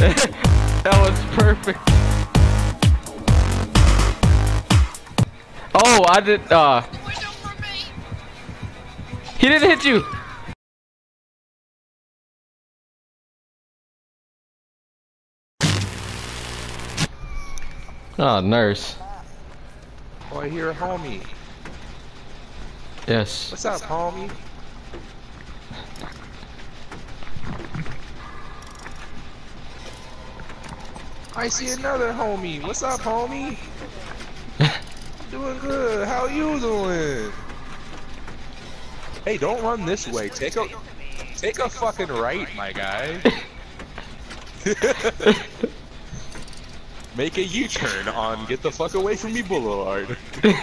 that was perfect. Oh, I did. Uh, he didn't hit you. Oh, nurse. Oh, I hear a homie. Yes. What's up, homie? I see another homie. What's up, homie? doing good. How you doing? Hey, don't run this way. Take a take a fucking right, my guy. Make a U-turn on Get the Fuck Away From Me Boulevard.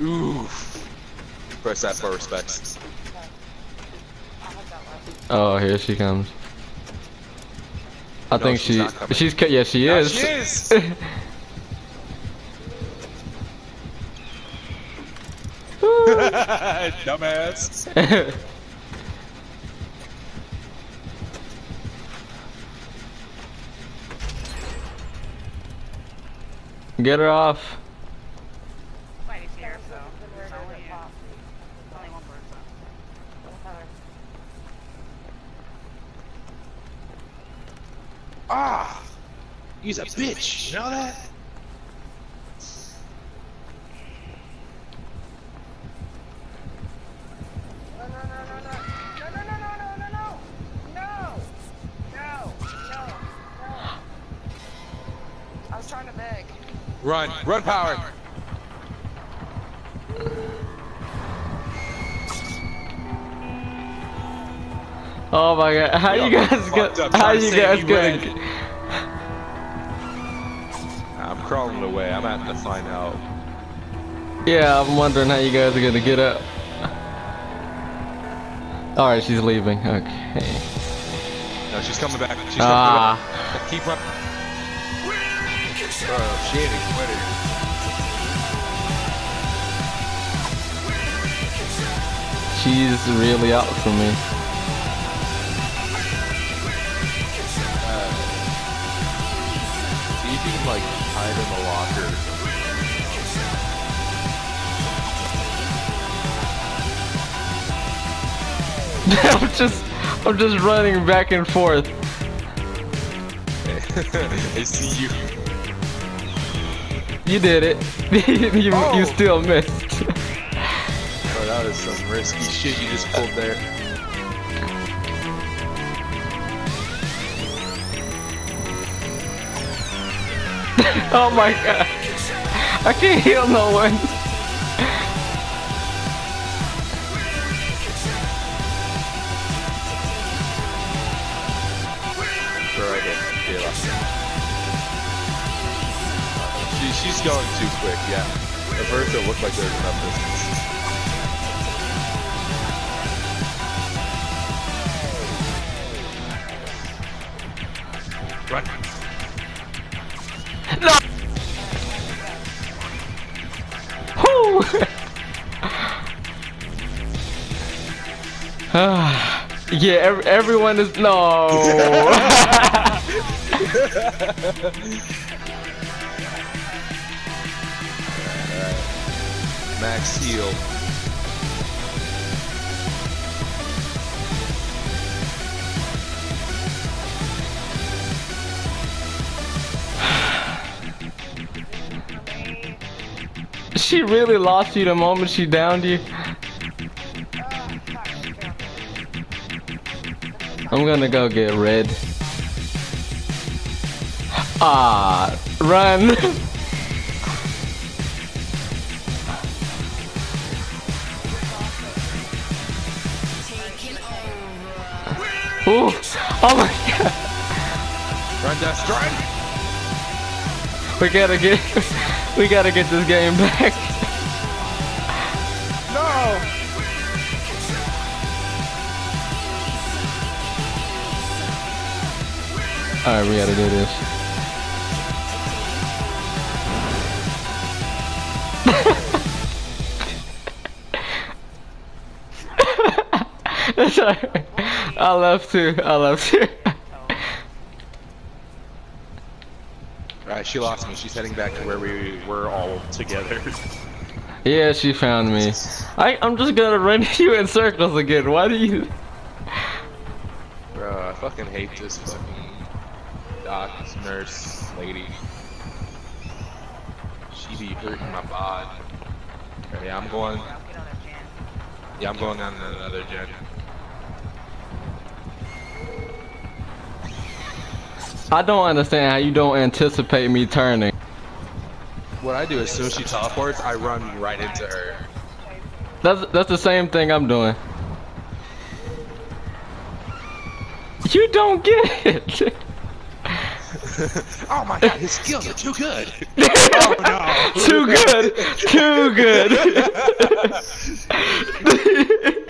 Oof. Press that for respects. Oh, here she comes. I No, think she's she, she's, yeah, she Now is. she is. Dumbass. Get her off. Ah! He's a He's bitch! Bitch. You know that? Run, run, run power. power. Oh my god, how you guys fucked get? How you guys you, gonna? Get- I'm crawling away. I'm having to find out. Yeah, I'm wondering how you guys are gonna get up. All right, she's leaving. Okay. No, she's coming back. She's coming Ah, back. Keep running. Bro, she ain't a quitter. she's really out for me. See if you can like hide in the locker. I'm just, I'm just running back and forth. I see you. You did it. you, Oh. you still missed. Oh, that was some risky shit you just pulled there. oh my god. I can't heal no one. She, she's going too quick, yeah. At first it looked like there was enough distance. Run. No. Whew. yeah, ev- everyone is no. Max heal. she really lost you the moment she downed you. I'm gonna go get red. Ah, run. Ooh, oh my god. Run, Dust, run! We gotta get, we gotta get this game back. No! Alright, we gotta do this. I left too. I left too. Alright, she lost me. She's heading back to where we were all together. Yeah, she found me. I, I'm just gonna run you in circles again. Why do you? Bro, I fucking hate this fucking doc nurse lady. She be hurting my bod. Yeah, I'm going. I'll get on a jam. Yeah, I'm going on another gen. I don't understand how you don't anticipate me turning. What I do as soon as she teleports, I run right into her. That's that's the same thing I'm doing. You don't get it. oh my god, his skills are too good. oh no. Too good. Too good.